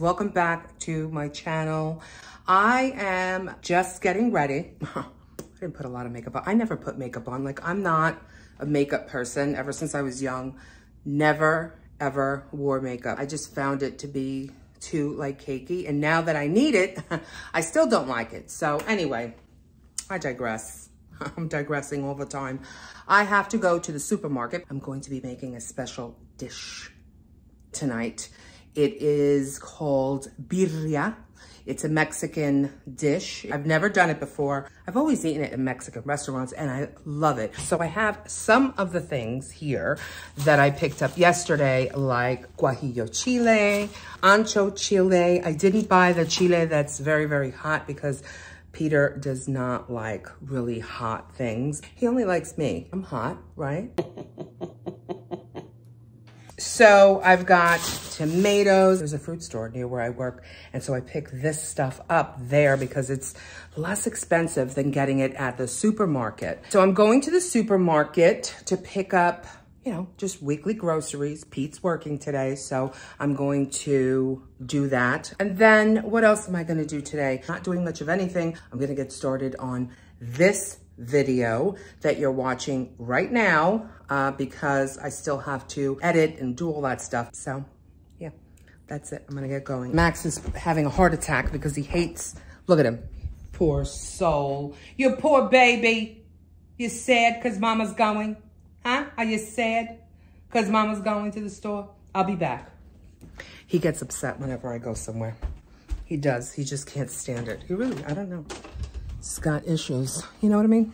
Welcome back to my channel. I am just getting ready. I didn't put a lot of makeup on. I never put makeup on. Like, I'm not a makeup person ever since I was young. Never, ever wore makeup. I just found it to be too, like, cakey. And now that I need it, I still don't like it. So, anyway, I digress. I'm digressing all the time. I have to go to the supermarket. I'm going to be making a special dish tonight. It is called birria. It's a Mexican dish. I've never done it before. I've always eaten it in Mexican restaurants and I love it. So I have some of the things here that I picked up yesterday, like guajillo chile, ancho chile. I didn't buy the chile that's very, very hot because Peter does not like really hot things. He only likes me. I'm hot, right? So I've got tomatoes. There's a fruit store near where I work. And so I pick this stuff up there because it's less expensive than getting it at the supermarket. So I'm going to the supermarket to pick up, you know, just weekly groceries. Pete's working today, so I'm going to do that. And then what else am I gonna do today? Not doing much of anything. I'm gonna get started on this video that you're watching right now uh, because I still have to edit and do all that stuff. So yeah, that's it. I'm gonna get going. Max is having a heart attack because he hates, look at him. Poor soul. You poor baby. You sad because mama's going? Huh? Are you sad because mama's going to the store? I'll be back. He gets upset whenever I go somewhere. He does. He just can't stand it. He really, I don't know. Got issues. You know what I mean?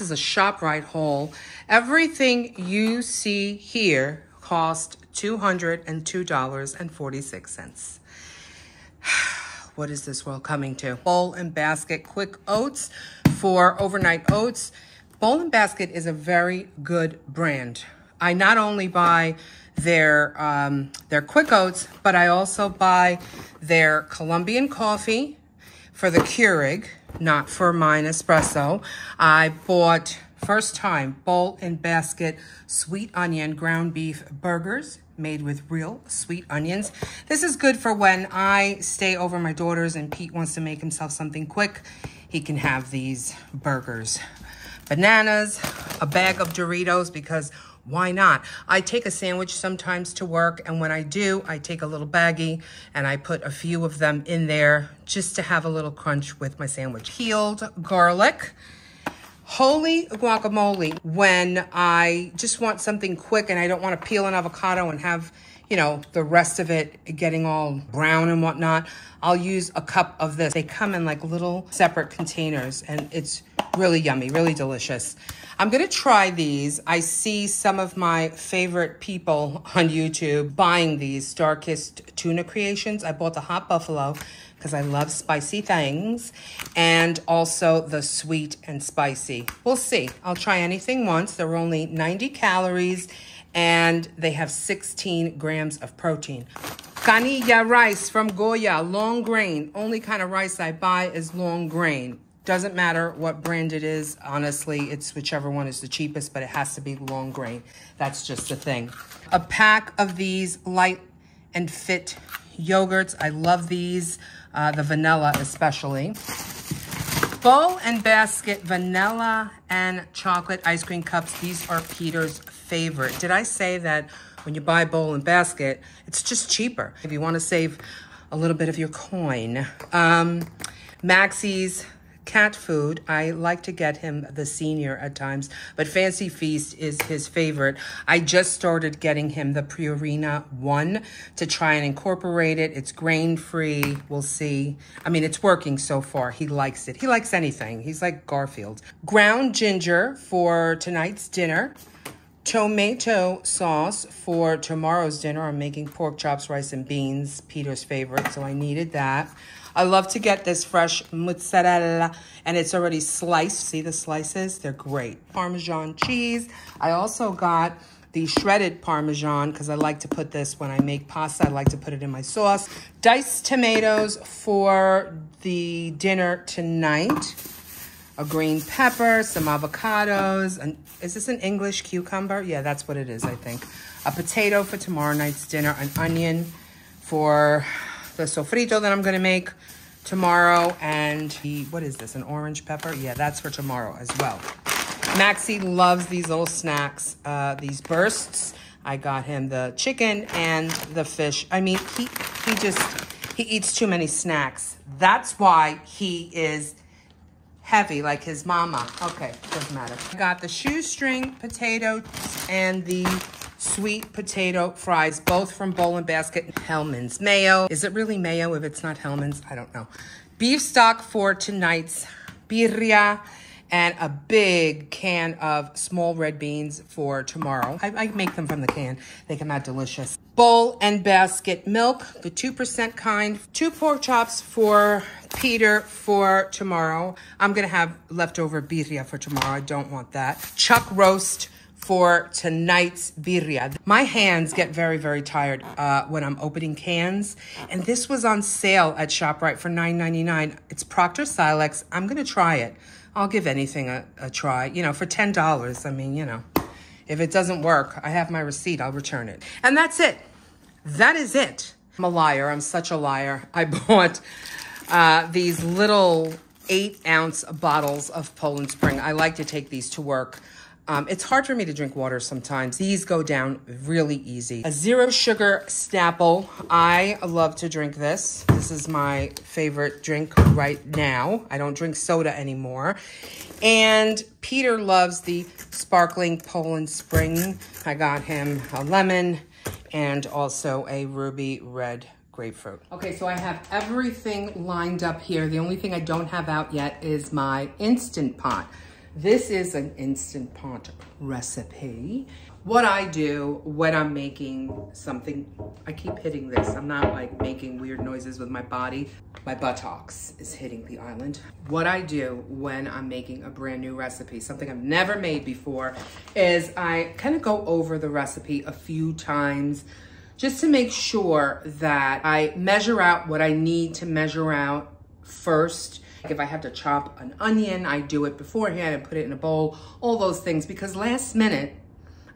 This is a ShopRite haul. Everything you see here cost $202.46. What is this world coming to? Bowl and Basket Quick Oats for overnight oats. Bowl and Basket is a very good brand. I not only buy their um, their quick oats, but I also buy their Colombian coffee for the Keurig, not for mine espresso. I bought first time bowl and basket sweet onion ground beef burgers made with real sweet onions. This is good for when I stay over my daughter's and Pete wants to make himself something quick. He can have these burgers. Bananas, a bag of Doritos because why not? I take a sandwich sometimes to work, and when I do, I take a little baggie and I put a few of them in there just to have a little crunch with my sandwich. Peeled garlic, holy guacamole when I just want something quick and I don't want to peel an avocado and have, you know, the rest of it getting all brown and whatnot. I'll use a cup of this. They come in like little separate containers and it's really yummy, really delicious. I'm gonna try these. I see some of my favorite people on YouTube buying these StarKist tuna creations. I bought the Hot Buffalo because I love spicy things, and also the sweet and spicy. We'll see. I'll try anything once. They're only 90 calories, and they have 16 grams of protein. Canilla rice from Goya, long grain. Only kind of rice I buy is long grain. Doesn't matter what brand it is. Honestly, it's whichever one is the cheapest, but it has to be long grain. That's just the thing. A pack of these light and fit yogurts. I love these uh, the vanilla especially. Bowl and basket vanilla and chocolate ice cream cups. These are Peter's favorite. Did I say that when you buy bowl and basket, it's just cheaper if you want to save a little bit of your coin. Um, Maxie's cat food. I like to get him the senior at times, but Fancy Feast is his favorite. I just started getting him the Purina 1 to try and incorporate it. It's grain-free. We'll see. I mean, it's working so far. He likes it. He likes anything. He's like Garfield. Ground ginger for tonight's dinner tomato sauce for tomorrow's dinner. I'm making pork chops, rice, and beans, Peter's favorite, so I needed that. I love to get this fresh mozzarella, and it's already sliced. See the slices? They're great. Parmesan cheese. I also got the shredded Parmesan because I like to put this when I make pasta. I like to put it in my sauce. Diced tomatoes for the dinner tonight a green pepper, some avocados, and is this an English cucumber? Yeah, that's what it is, I think. A potato for tomorrow night's dinner, an onion for the sofrito that I'm gonna make tomorrow, and the, what is this, an orange pepper? Yeah, that's for tomorrow as well. Maxie loves these little snacks, uh, these bursts. I got him the chicken and the fish. I mean, he, he just, he eats too many snacks. That's why he is heavy like his mama. Okay, doesn't matter. I got the shoestring potatoes and the sweet potato fries, both from Bowl and Basket. Hellmann's mayo. Is it really mayo if it's not Hellmann's? I don't know. Beef stock for tonight's birria and a big can of small red beans for tomorrow. I, I, make them from the can. They come out delicious. Bowl and basket milk, the 2% kind. Two pork chops for Peter for tomorrow. I'm to have leftover birria for tomorrow. I don't want that. Chuck roast for tonight's birria. My hands get very, very tired uh, when I'm opening cans. And this was on sale at ShopRite for $9.99. It's Proctor Silex. I'm going to try it. I'll give anything a, a try. You know, for $10, I mean, you know, if it doesn't work, I have my receipt, I'll return it. And that's it. That is it. I'm a liar. I'm such a liar. I bought uh, these little eight ounce bottles of Poland Spring. I like to take these to work. Um, it's hard for me to drink water sometimes. These go down really easy. A zero sugar Snapple. I love to drink this. This is my favorite drink right now. I don't drink soda anymore. And Peter loves the sparkling Poland Spring. I got him a lemon and also a ruby red grapefruit. Okay, so I have everything lined up here. The only thing I don't have out yet is my Instant Pot. This is an Instant Pot recipe. What I do when I'm making something, I keep hitting this. I'm not like making weird noises with my body. My buttocks is hitting the island. What I do when I'm making a brand new recipe, something I've never made before, is I kind of go over the recipe a few times just to make sure that I measure out what I need to measure out first if I have to chop an onion, I do it beforehand and put it in a bowl, all those things, because last minute,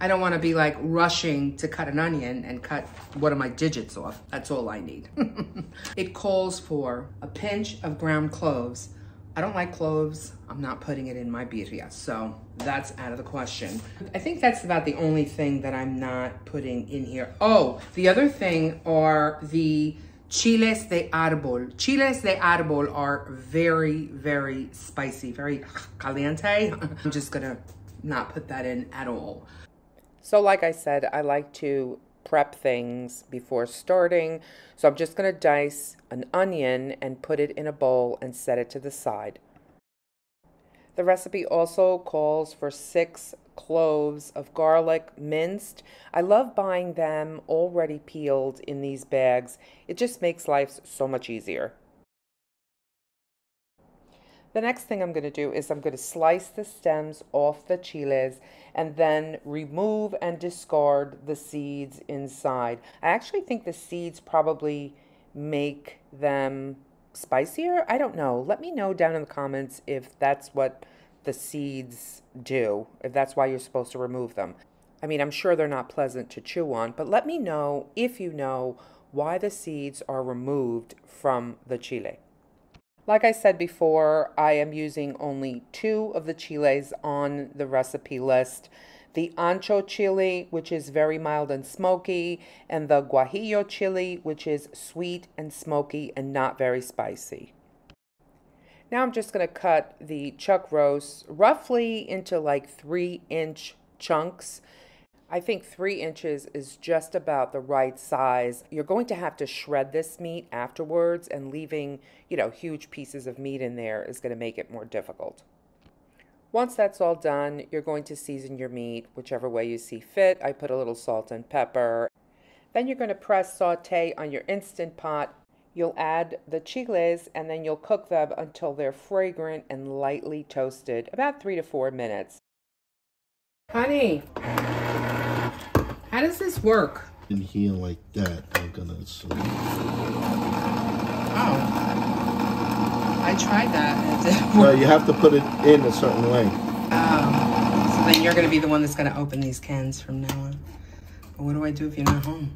I don't want to be like rushing to cut an onion and cut one of my digits off. That's all I need. it calls for a pinch of ground cloves. I don't like cloves. I'm not putting it in my birria, so that's out of the question. I think that's about the only thing that I'm not putting in here. Oh, the other thing are the chiles de árbol. Chiles de árbol are very, very spicy, very caliente. I'm just gonna not put that in at all. So like I said, I like to prep things before starting. So I'm just gonna dice an onion and put it in a bowl and set it to the side. The recipe also calls for six cloves of garlic minced. I love buying them already peeled in these bags. It just makes life so much easier. The next thing I'm going to do is I'm going to slice the stems off the chiles and then remove and discard the seeds inside. I actually think the seeds probably make them spicier. I don't know. Let me know down in the comments if that's what the seeds do, if that's why you're supposed to remove them. I mean, I'm sure they're not pleasant to chew on, but let me know if you know why the seeds are removed from the chile. Like I said before, I am using only two of the chiles on the recipe list. The ancho chile, which is very mild and smoky, and the guajillo chile, which is sweet and smoky and not very spicy. Now I'm just going to cut the chuck roast roughly into like three inch chunks. I think three inches is just about the right size. You're going to have to shred this meat afterwards and leaving, you know, huge pieces of meat in there is going to make it more difficult. Once that's all done, you're going to season your meat whichever way you see fit. I put a little salt and pepper. Then you're going to press saute on your Instant Pot. You'll add the chiles and then you'll cook them until they're fragrant and lightly toasted, about three to four minutes. Honey, how does this work? In here like that, I'm gonna assume. Oh. I tried that. It didn't No, work. you have to put it in a certain way. Oh. So then you're going to be the one that's going to open these cans from now on. But what do I do if you're not home?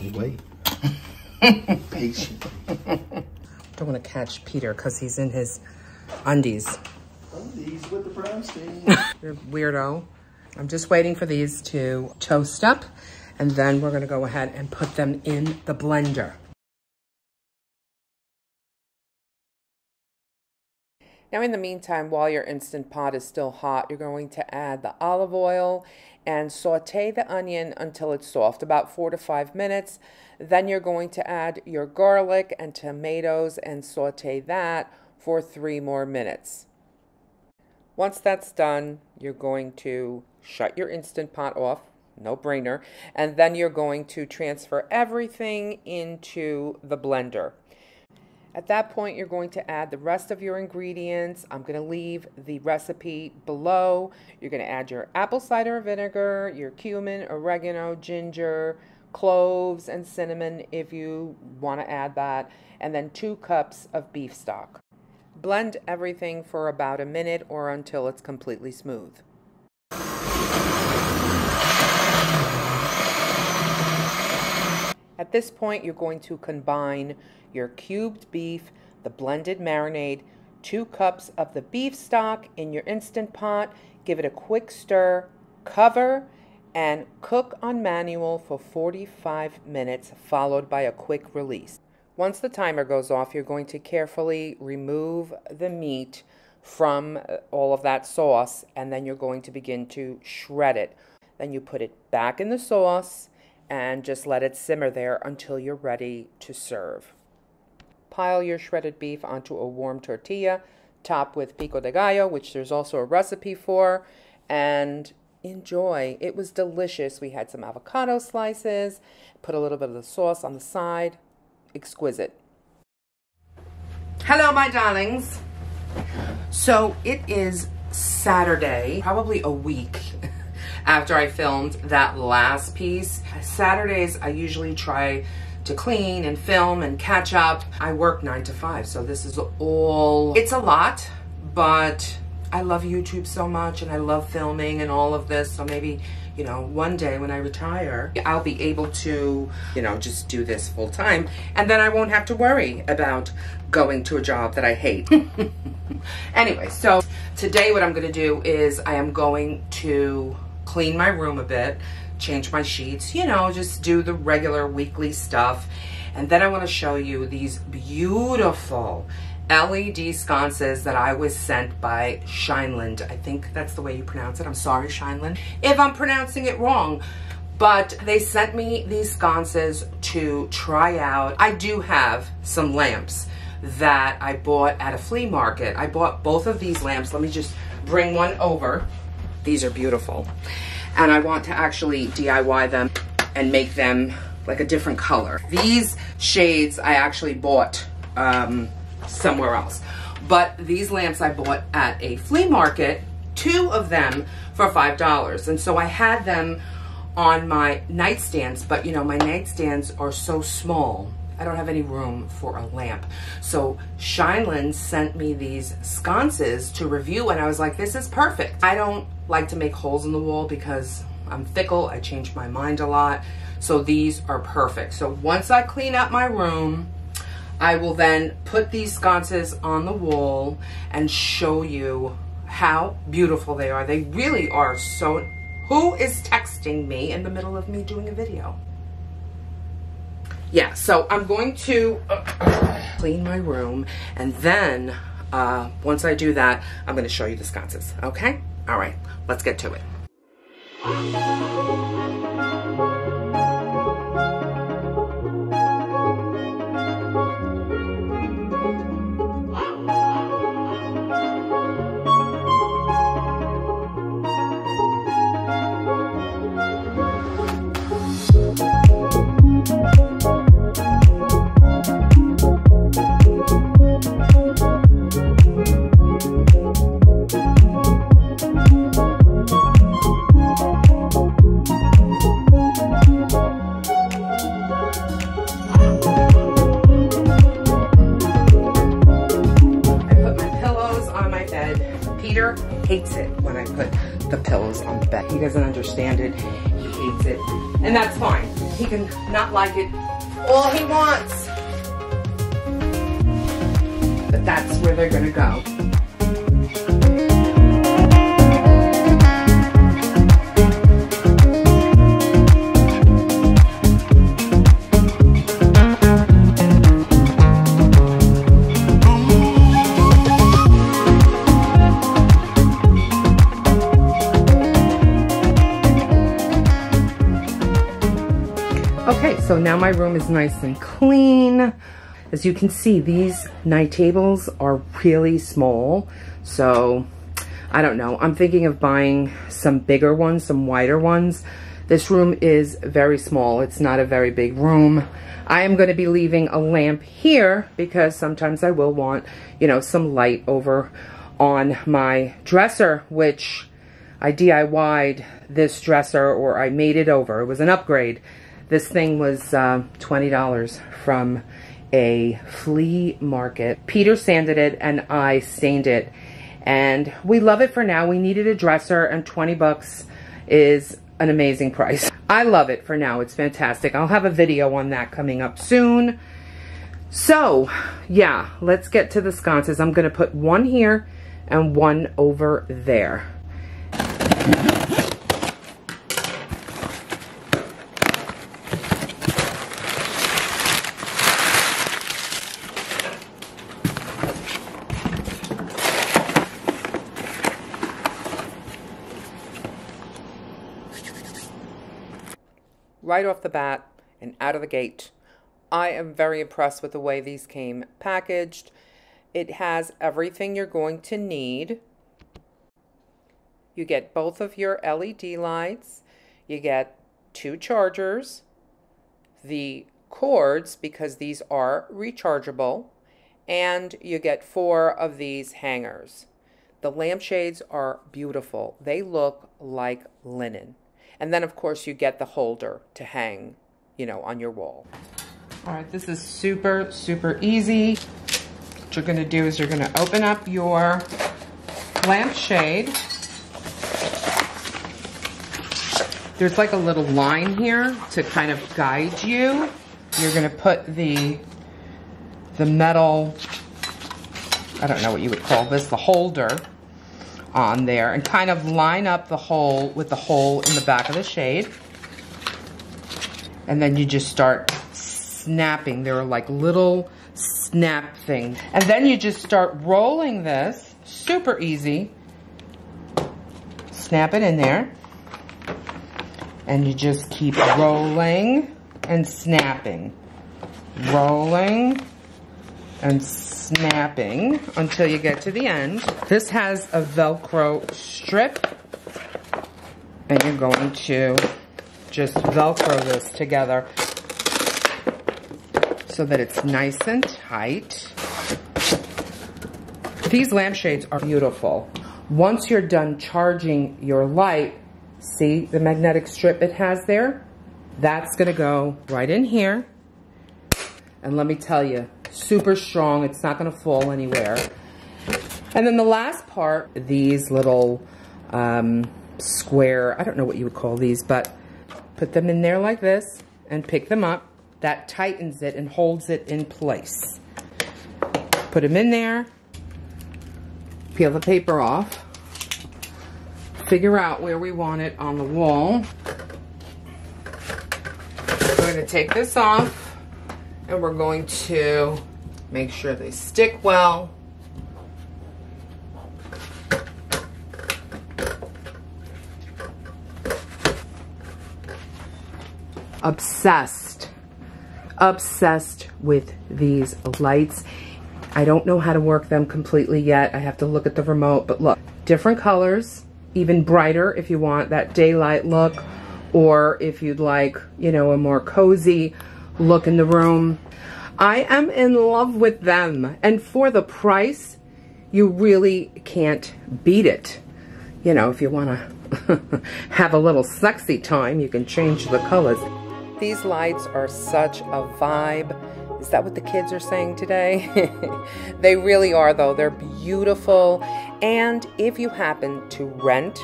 You wait. Patient. don't want to catch Peter because he's in his undies. These with the brown stain. You're weirdo. I'm just waiting for these to toast up and then we're gonna go ahead and put them in the blender. Now in the meantime, while your Instant Pot is still hot, you're going to add the olive oil and saute the onion until it's soft, about four to five minutes. Then you're going to add your garlic and tomatoes and saute that for three more minutes. Once that's done, you're going to shut your Instant Pot off, no brainer, and then you're going to transfer everything into the blender. At that point, you're going to add the rest of your ingredients. I'm going to leave the recipe below. You're going to add your apple cider vinegar, your cumin, oregano, ginger, cloves, and cinnamon if you want to add that, and then two cups of beef stock. Blend everything for about a minute or until it's completely smooth. At this point, you're going to combine your cubed beef, the blended marinade, two cups of the beef stock in your Instant Pot, give it a quick stir, cover, and cook on manual for 45 minutes, followed by a quick release. Once the timer goes off, you're going to carefully remove the meat from uh, all of that sauce, and then you're going to begin to shred it. Then you put it back in the sauce and just let it simmer there until you're ready to serve. Pile your shredded beef onto a warm tortilla, top with pico de gallo, which there's also a recipe for, and enjoy. It was delicious. We had some avocado slices, put a little bit of the sauce on the side. Exquisite. Hello, my darlings. So it is Saturday, probably a week after I filmed that last piece. Saturdays, I usually try to clean and film and catch up. I work nine to five, so this is all, it's a lot, but I love YouTube so much and I love filming and all of this. So maybe, you know, one day when I retire, I'll be able to, you know, just do this full time. And then I won't have to worry about going to a job that I hate. anyway, so today what I'm going to do is I am going to clean my room a bit, change my sheets, you know, just do the regular weekly stuff. And then I want to show you these beautiful LED sconces that I was sent by Shineland. I think that's the way you pronounce it. I'm sorry, Shineland, if I'm pronouncing it wrong. But they sent me these sconces to try out. I do have some lamps that I bought at a flea market. I bought both of these lamps. Let me just bring one over. These are beautiful. And I want to actually DIY them and make them like a different color. These shades I actually bought um, somewhere else. But these lamps I bought at a flea market, two of them for $5. And so I had them on my nightstands, but you know, my nightstands are so small. I don't have any room for a lamp. So Shineland sent me these sconces to review and I was like, this is perfect. I don't like to make holes in the wall because I'm fickle. I change my mind a lot. So these are perfect. So once I clean up my room, I will then put these sconces on the wall and show you how beautiful they are. They really are so... Who is texting me in the middle of me doing a video? Yeah, so I'm going to uh, clean my room and then uh, once I do that, I'm gonna show you the sconces, okay? All right, let's get to it. That's where they're gonna go. Okay, so now my room is nice and clean. As you can see, these night tables are really small. So, I don't know. I'm thinking of buying some bigger ones, some wider ones. This room is very small. It's not a very big room. I am going to be leaving a lamp here because sometimes I will want, you know, some light over on my dresser, which I DIY'd this dresser or I made it over. It was an upgrade. This thing was uh, $20 from a flea market. Peter sanded it and I stained it. And we love it for now. We needed a dresser and 20 bucks is an amazing price. I love it for now. It's fantastic. I'll have a video on that coming up soon. So, yeah, let's get to the sconces. I'm going to put one here and one over there. Right off the bat and out of the gate. I am very impressed with the way these came packaged. It has everything you're going to need. You get both of your LED lights. You get two chargers. The cords, because these are rechargeable. And you get four of these hangers. The lampshades are beautiful. They look like linen. And then, of course, you get the holder to hang, you know, on your wall. All right, this is super, super easy. What you're gonna do is you're gonna open up your lampshade. There's like a little line here to kind of guide you. You're gonna put the, the metal, I don't know what you would call this, the holder on there and kind of line up the hole with the hole in the back of the shade. And then you just start snapping. There are like little snap things. And then you just start rolling this, super easy. Snap it in there. And you just keep rolling and snapping. Rolling and snapping until you get to the end. This has a Velcro strip. And you're going to just Velcro this together so that it's nice and tight. These lampshades are beautiful. Once you're done charging your light, see the magnetic strip it has there? That's gonna go right in here. And let me tell you, super strong. It's not gonna fall anywhere. And then the last part, these little um, square, I don't know what you would call these, but put them in there like this and pick them up. That tightens it and holds it in place. Put them in there, peel the paper off, figure out where we want it on the wall. We're gonna take this off and we're going to make sure they stick well. Obsessed, obsessed with these lights. I don't know how to work them completely yet. I have to look at the remote, but look, different colors, even brighter if you want that daylight look, or if you'd like, you know, a more cozy look in the room. I am in love with them. And for the price, you really can't beat it. You know, if you want to have a little sexy time, you can change the colors. These lights are such a vibe. Is that what the kids are saying today? they really are, though. They're beautiful. And if you happen to rent,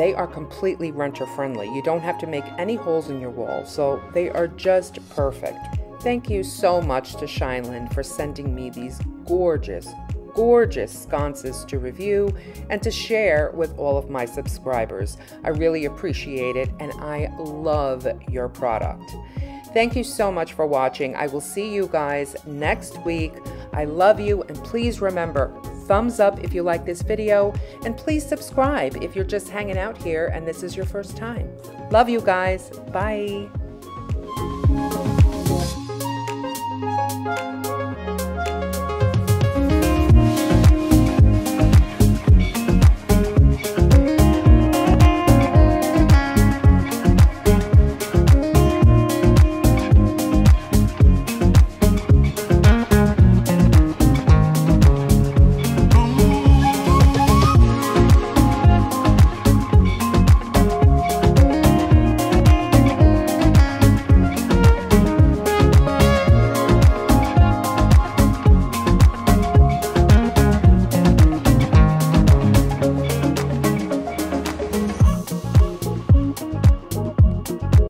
they are completely renter friendly. You don't have to make any holes in your wall, so they are just perfect. Thank you so much to Shineland for sending me these gorgeous, gorgeous sconces to review and to share with all of my subscribers. I really appreciate it and I love your product. Thank you so much for watching. I will see you guys next week. I love you and please remember, thumbs up if you like this video and please subscribe if you're just hanging out here and this is your first time. Love you guys. Bye.